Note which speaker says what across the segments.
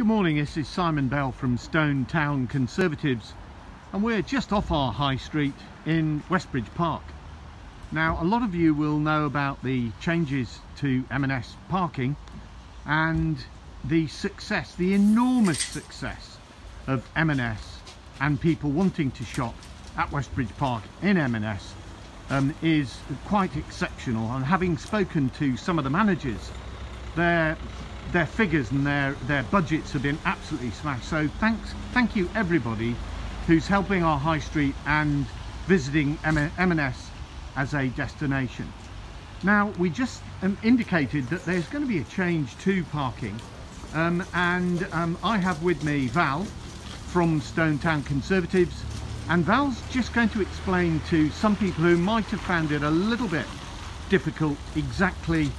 Speaker 1: Good morning, this is Simon Bell from Stone Town Conservatives and we're just off our high street in Westbridge Park. Now a lot of you will know about the changes to M&S parking and the success, the enormous success of M&S and people wanting to shop at Westbridge Park in M&S um, is quite exceptional and having spoken to some of the managers their their figures and their their budgets have been absolutely smashed. So thanks thank you everybody who's helping our high street and visiting M&S as a destination. Now we just um, indicated that there's going to be a change to parking um, and um, I have with me Val from Stone Town Conservatives and Val's just going to explain to some people who might have found it a little bit difficult exactly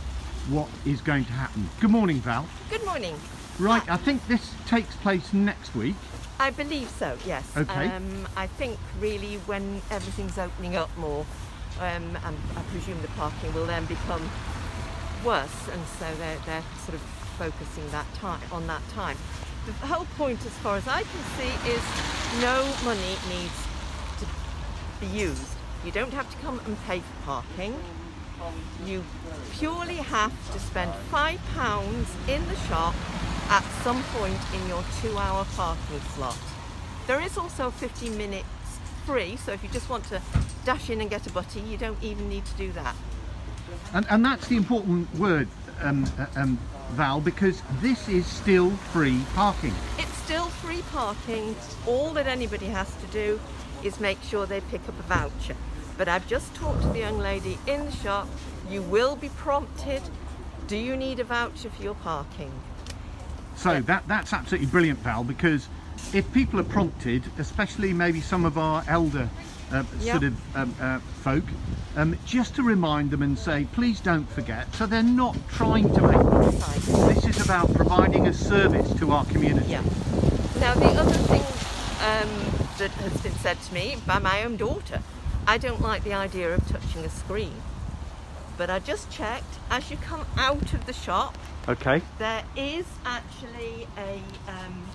Speaker 1: what is going to happen. Good morning, Val.
Speaker 2: Good morning.
Speaker 1: Right, I think this takes place next week.
Speaker 2: I believe so, yes.
Speaker 1: Okay.
Speaker 2: Um, I think really when everything's opening up more, um, and I presume the parking will then become worse, and so they're, they're sort of focusing that time on that time. The whole point, as far as I can see, is no money needs to be used. You don't have to come and pay for parking you purely have to spend five pounds in the shop at some point in your two hour parking slot. There is also 15 minutes free, so if you just want to dash in and get a butty, you don't even need to do that.
Speaker 1: And, and that's the important word, um, uh, um, Val, because this is still free parking.
Speaker 2: It's still free parking. All that anybody has to do is make sure they pick up a voucher. But I've just talked to the young lady in the shop. You will be prompted. Do you need a voucher for your parking?
Speaker 1: So that that's absolutely brilliant, Val, because if people are prompted, especially maybe some of our elder uh, yep. sort of um, uh, folk, um, just to remind them and say, please don't forget. So they're not trying to make money. This is about providing a service to our community.
Speaker 2: Yeah. Now the other thing um, that has been said to me by my own daughter I don't like the idea of touching a screen. But I just checked, as you come out of the shop,
Speaker 1: okay,
Speaker 2: there is actually a um,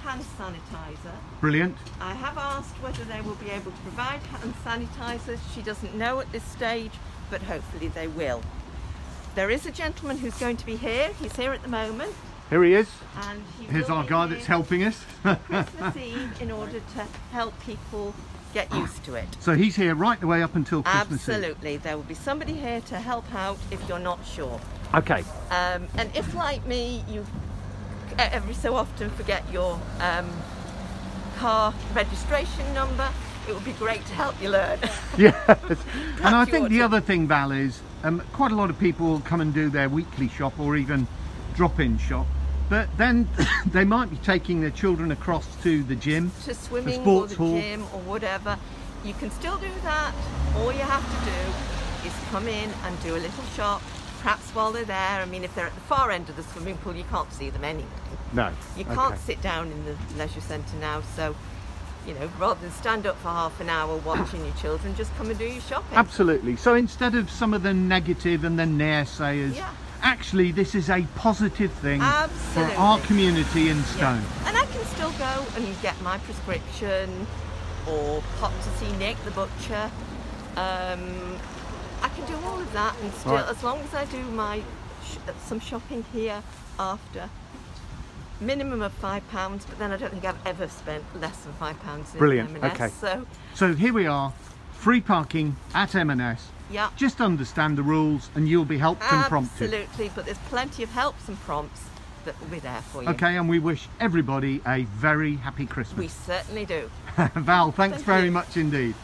Speaker 2: hand sanitizer.
Speaker 1: Brilliant.
Speaker 2: I have asked whether they will be able to provide hand sanitizers. She doesn't know at this stage, but hopefully they will. There is a gentleman who's going to be here. He's here at the moment.
Speaker 1: Here he is.
Speaker 2: And he
Speaker 1: Here's our guy that's helping us.
Speaker 2: Christmas Eve in order to help people get used to it.
Speaker 1: So he's here right the way up until
Speaker 2: Christmas Absolutely. Eve. There will be somebody here to help out if you're not sure.
Speaker 1: Okay.
Speaker 2: Um, and if, like me, you every so often forget your um, car registration number, it would be great to help you learn.
Speaker 1: yes. and I think the to. other thing, Val, is um, quite a lot of people come and do their weekly shop or even drop-in shop but then they might be taking their children across to the gym,
Speaker 2: to swimming
Speaker 1: or
Speaker 2: the
Speaker 1: hall.
Speaker 2: gym or whatever. You can still do that. All you have to do is come in and do a little shop, perhaps while they're there. I mean, if they're at the far end of the swimming pool, you can't see them anyway.
Speaker 1: No.
Speaker 2: You can't okay. sit down in the leisure centre now, so you know, rather than stand up for half an hour watching your children, just come and do your shopping.
Speaker 1: Absolutely. So instead of some of the negative and the naysayers,
Speaker 2: yeah
Speaker 1: actually this is a positive thing
Speaker 2: Absolutely.
Speaker 1: for our community in Stone.
Speaker 2: Yeah. And I can still go and get my prescription or pop to see Nick the butcher. Um, I can do all of that and still, right. as long as I do my sh some shopping here after, minimum of five pounds, but then I don't think I've ever spent less than five pounds in
Speaker 1: Brilliant.
Speaker 2: M&S,
Speaker 1: okay.
Speaker 2: So,
Speaker 1: so here we are, free parking at M&S
Speaker 2: yeah.
Speaker 1: Just understand the rules and you'll be helped
Speaker 2: Absolutely,
Speaker 1: and prompted.
Speaker 2: Absolutely, but there's plenty of helps and prompts that will be there for you.
Speaker 1: Okay, and we wish everybody a very happy Christmas.
Speaker 2: We certainly do.
Speaker 1: Val, thanks
Speaker 2: Thank
Speaker 1: very
Speaker 2: you.
Speaker 1: much indeed.